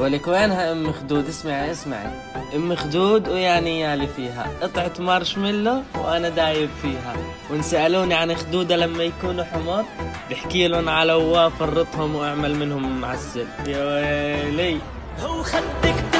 ولك وينها أم خدود اسمعي اسمعي. أم خدود ويعني يالي فيها. قطعة مارشميلو وأنا دايب فيها. وان سألوني عن خدودة لما يكونوا حمر بحكي لهم على وافرطهم فرطهم وأعمل منهم معسل. يا ويلي. هو خدك